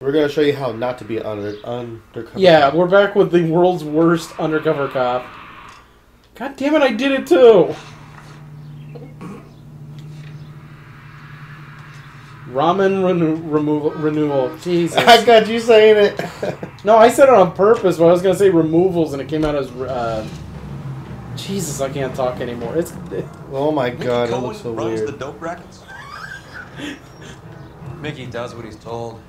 We're gonna show you how not to be an under undercover. Yeah, we're back with the world's worst undercover cop. God damn it, I did it too! Ramen renew- removal renewal. Jesus. I got you saying it. No, I said it on purpose, but I was gonna say removals, and it came out as. Uh, Jesus, I can't talk anymore. It's. oh my Mickey god, it Cohen looks so runs weird. the dope rackets. Mickey does what he's told.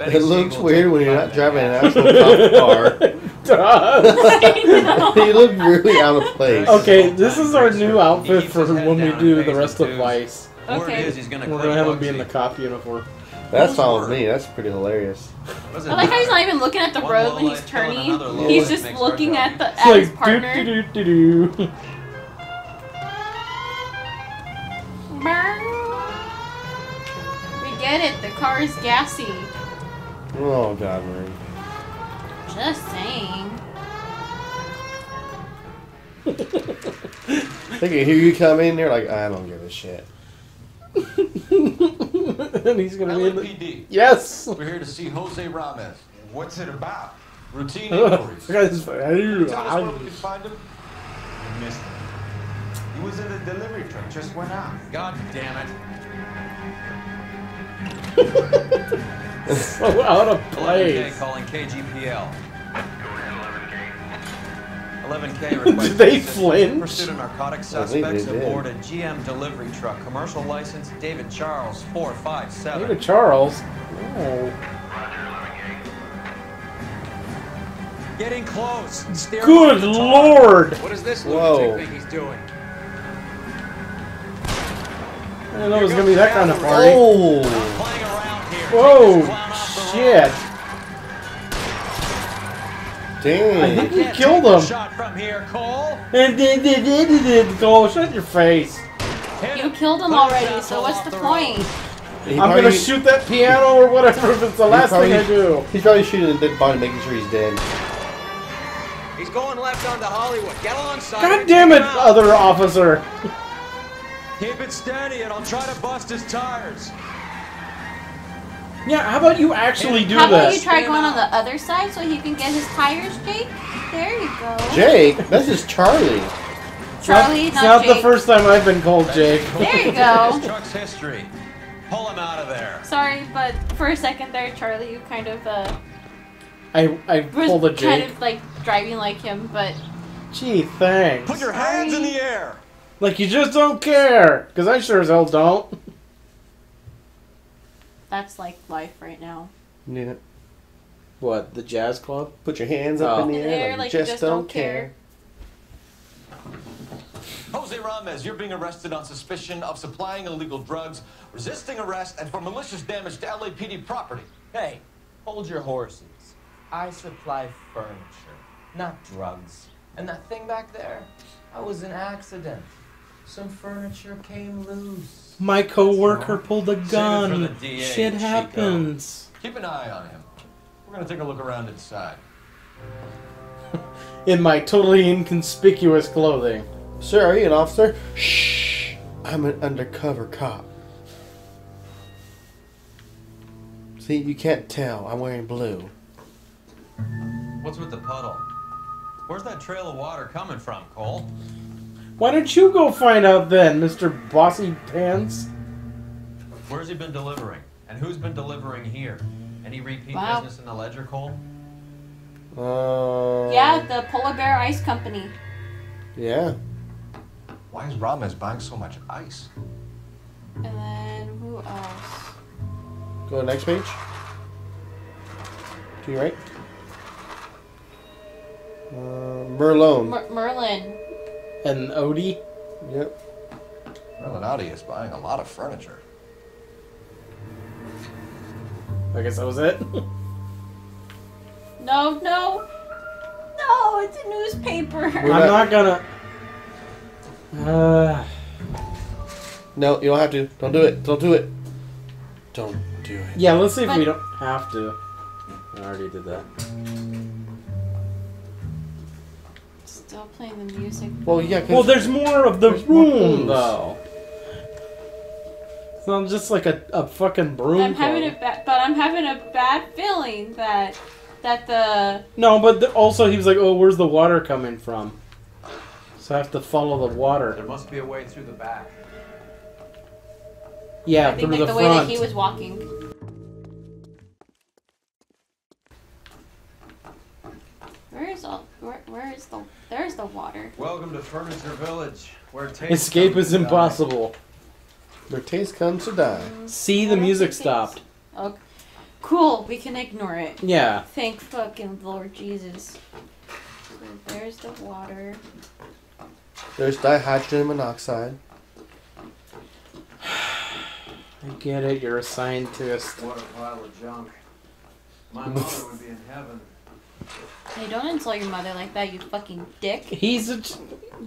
It looks weird when you're not driving an actual cop car. does. you look really out of place. Okay, this is our new outfit for when we do the rest of dues. Vice. Okay. is he's gonna We're gonna have him be in the Bugsy. cop uniform. That's Whose fine with me. That's pretty hilarious. I like how he's not even looking at the One road when he's turning. He's just looking at the It's at his partner. do do do do do. Burn. We get it. The car is gassy. Oh god, man. Just saying. They can hear you come in. They're like, I don't give a shit. and he's gonna be in the. LAPD. Yes. We're here to see Jose Ramirez. What's it about? Routine inquiries. this guy's- Tell us where we can find him. You missed him. He was in the delivery truck, just went out. God damn it. so out of 11K calling KGPL. 11K requesting Did they assistance flinch? in Pursuit of narcotic I think they suspects aboard a GM delivery truck. Commercial license David Charles 457. David Charles. Oh. Getting close. Steer Good on the target. lord! What does this Whoa. lunatic think he's doing? I didn't know it was gonna be that kind of party. Oh! Playing around here. Whoa! Shit! road. I think he Can't killed take the him. Shot from here, Cole. Go, shut your face. You killed him already, so what's the point? He I'm probably- gonna shoot that piano or whatever if it's the he last thing I do. He's probably shooting a dead body, making sure he's dead. He's going left onto Hollywood. Get alongside. God damn it, other officer. Keep it steady and I'll try to bust his tires. Yeah, how about you actually do How about you try going on the other side so he can get his tires, Jake? There you go. Jake, that's just Charlie. Charlie, it's not, not the first time I've been called Jake. There you go. This truck's history. Pull him out of there. Sorry, but for a second there, Charlie, you kind of uh I I was pulled a kind of like driving like him, but Gee, thanks. Put your hands in the air. Like you just don't care, because I sure as hell don't. That's like life right now. Yeah. What? The jazz club? Put your hands up Oh. in the air, air like, you just, don't care. Jose Ramirez, you're being arrested on suspicion of supplying illegal drugs, resisting arrest, and for malicious damage to LAPD property. Hey, hold your horses. I supply furniture, not drugs. And that thing back there, that was an accident. Some furniture came loose. My coworker pulled a Save for gun. the DA, Shit Chico. happens. Keep an eye on him. We're gonna take a look around inside. In my totally inconspicuous clothing. Sir, are you an officer? Shh. I'm an undercover cop. See, you can't tell. I'm wearing blue. What's with the puddle? Where's that trail of water coming from, Cole? Why don't you go find out then, Mr. Bossy Pants? Where's he been delivering? And who's been delivering here? Any repeat Wow. business in the ledger, Cole? Uh. Yeah, the Polar Bear Ice Company. Yeah. Why is Ramirez buying so much ice? And then who else? Go to the next page. To your right. Uh, Merlone. Mer- Merlin. And Odie? Yep. Melanati is buying a lot of furniture. I guess that was it. No, no. No, it's a newspaper. We're I'm not- not gonna. Uh, No, you don't have to. Don't do it. Don't do it. Don't do it. yeah, let's see if we don't have to. I already did that. Still playing the music. Well, yeah. 'cause- Well, there's more of the There's more room, rooms. though. It's not just like a, a fucking broom. I'm having a clone. ba- but I'm having a bad feeling that that the No, but the, also he was like, "Oh, where's the water coming from?" So I have to follow the water. There water. must be a way through the back. Yeah, I think through like the, the, way that he was walking. Where is all? Where, where is the? There's the water. Welcome to Furniture Village, where taste Escape comes is to die. impossible. Their taste comes to die. Mm, See, the music stopped. Oh, cool. We can ignore it. Yeah. Thank fucking Lord Jesus. So there's the water. There's dihydrogen monoxide. I get it. You're a scientist. What a pile of junk. My mother would be in heaven. Hey, don't insult your mother like that, you fucking dick. He's a.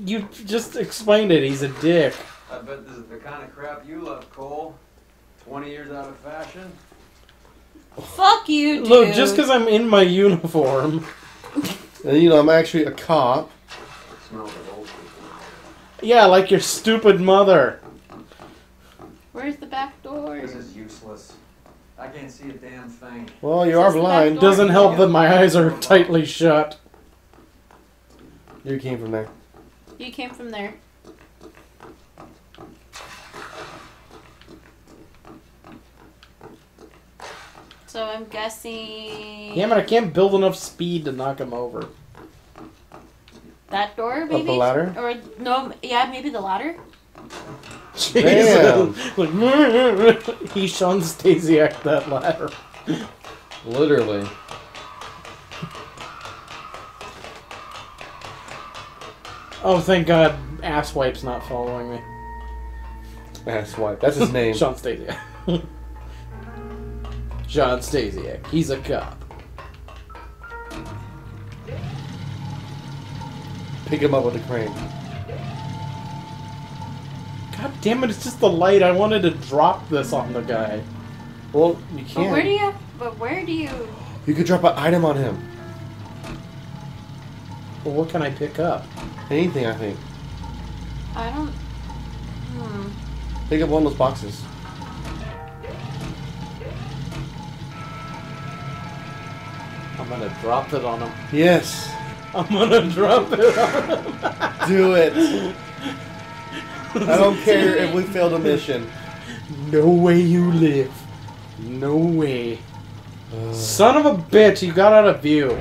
You just explained it. He's a dick. I bet this is the kind of crap you love, Cole. 20 years out of fashion. Fuck you, dude. Look, just because I'm in my uniform. And you know, I'm actually a cop. It smells like old people. Yeah, like your stupid mother. Where's the back door? This is useless. I can't see a damn thing. Well, you are this the back blind. Doesn't help that my eyes are tightly shut. You came from there. You came from there. So I'm guessing Damn it! I can't build enough speed to knock him over. that door, maybe. the ladder? Or no? Yeah, maybe the ladder. Damn. Jesus. Like, he Sean Stasiak that ladder. Literally. Oh, thank God, Asswipe's not following me. Asswipe. That's his name. Sean Stasiak. John Stasiak. He's a cop. Pick him up with the crane. God damn it! It's just the light. I wanted to drop this on the guy. Well, you can't. But where do you? Have, but where do you? You could drop an item on him. Well, what can I pick up? Anything, I think. I don't. Hmm. Pick up one of those boxes. I'm gonna drop it on him. Yes. I'm gonna drop it on him. Do it. I don't care if we failed a mission. No way you live. No way. Son of a bitch, you got out of view.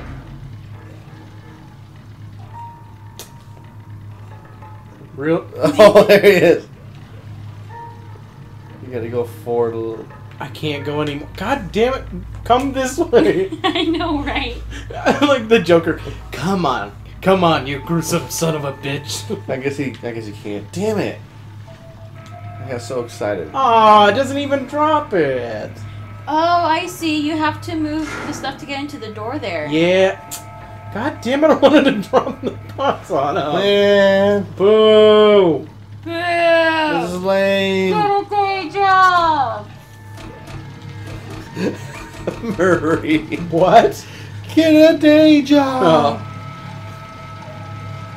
Real. Oh, there he is. You gotta go forward a little. I can't go anymore. God damn it. Come this way. I know, right? like the Joker. Come on. Come on, you gruesome son of a bitch. I guess he. I guess he can't. Damn it! I got so excited. Aw, it doesn't even drop it. Oh, I see. You have to move the stuff to get into the door there. Yeah. God damn it, I wanted to drop the box on him. Man, Boo! this is lame. Get a day job. Murray, What? get a day job. Oh.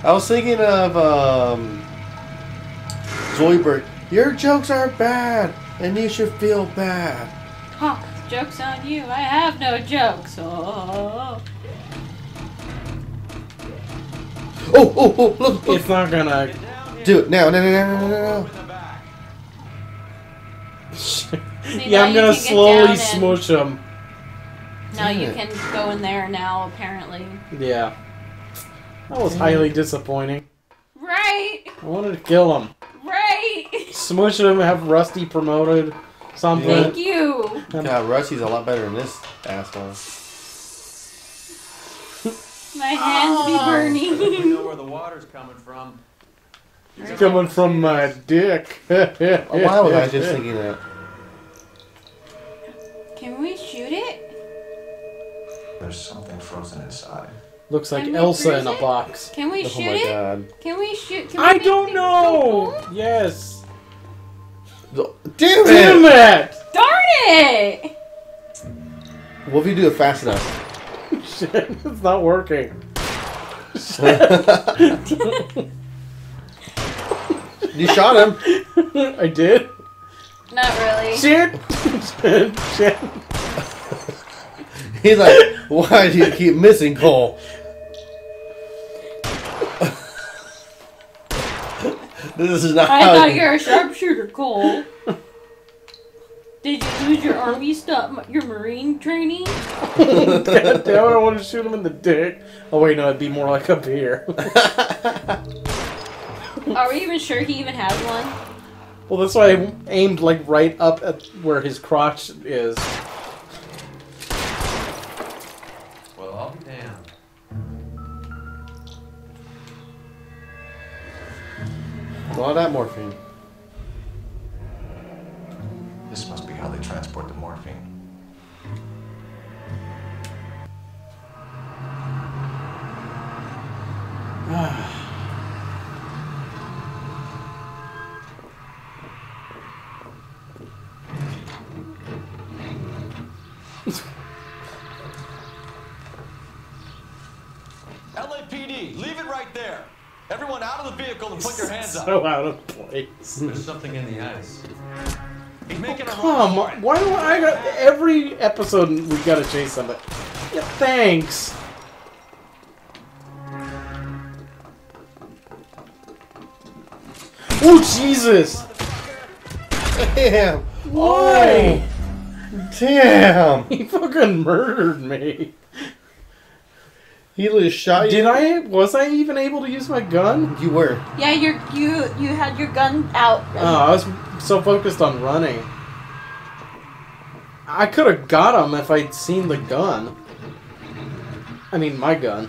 I was thinking of um, Zoidberg. Your jokes are bad, and you should feel bad. Huh, joke's on you. I have no jokes. Oh. Oh, oh, oh! Look, look. It's not gonna. Get down here. Do it now! No, no, no, no, no, no! See, yeah, I'm gonna slowly down smush him. Now you can go in there now, apparently. Yeah. That was highly disappointing. Right! I wanted to kill him. Right! Smush him, and have Rusty promoted. Something. Thank you! God, Rusty's a lot better than this asshole. My hands be oh. burning. We burning. know where the water's coming from. It's coming from my dick. Why was I just thinking that? Can we shoot it? There's something frozen inside. Looks like Elsa in a it? box. Can we Oh shoot my it? god. Can we shoot? Can we I don't know. go? Yes. Damn Damn it! it! Darn it! What if you do it fast enough? Shit, it's not working. You shot him. I did. Not really. Shit! Shit! Shit! He's like, why do you keep missing Cole? this is not I how thought you're a sharpshooter, Cole. Did you lose your army stuff, your marine training? God damn it, I want to shoot him in the dick. Oh wait, no, it'd be more like up here. Are we even sure he even has one? well, that's why I aimed like right up at where his crotch is. A lot of that morphine. This must be how they transport the morphine. LAPD, leave it right there. Everyone out of the vehicle and put your hands up. So out of place. There's something in the ice. He's making a oh, Come for on, why do I got every episode we gotta chase somebody? Yeah, thanks. Oh Jesus! Damn! Why? Oh. Damn! He fucking murdered me. He literally shot you. Did I? Was I even able to use my gun? You were. Yeah, you you you had your gun out. Oh, I was so focused on running. I could have got him if I'd seen the gun. I mean, my gun.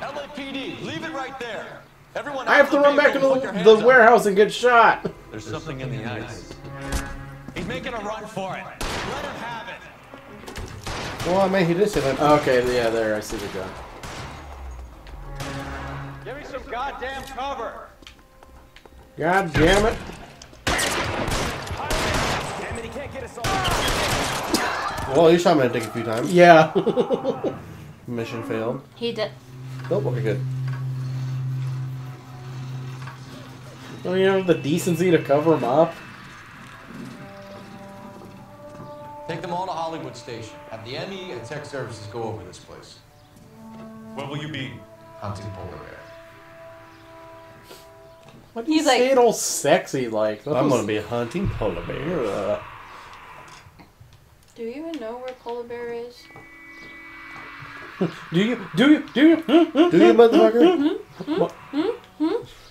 LAPD, leave it right there. Everyone I have to run back into and put your the, the warehouse and get shot. There's something in the ice. He's making a run for it. Let him have it. Well, I mean, he did say that. Okay, yeah, there, I see the gun. Give me some goddamn cover. God damn it. Damn it, he can't get us all. Well, you shot me in the dick a few times. Yeah. Mission failed. He did. Oh, okay, good. Don't you have the decency to cover him up? Take them all to Hollywood Station. Have the ME and Tech Services go over this place. What will you be? Hunting polar bear. Why do you He's say like- it all sexy like? I'm gonna be hunting polar bear. Ugh. Do you even know where polar bear is? Do you? Do you? Do you? Hmm, hmm, Do you, hmm, motherfucker?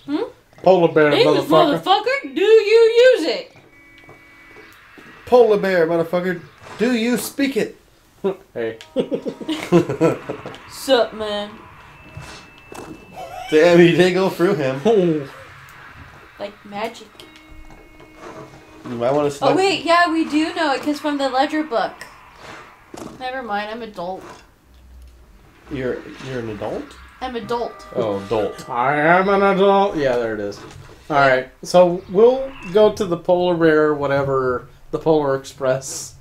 hmm. Polar bear, English motherfucker. motherfucker, do you use it? Polar bear, motherfucker. Do you speak it? Hey. Sup, man? Damn, he did go through him. Like magic. You might want to Oh wait, yeah, we do know it because from the ledger book. Never mind, I'm adult. You're you're an adult. I'm adult. Oh, adult. I am an adult. Yeah, there it is. All right, so we'll go to the polar bear, whatever the Polar Express,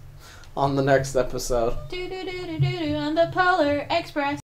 on the next episode. Do do do do do do on the Polar Express.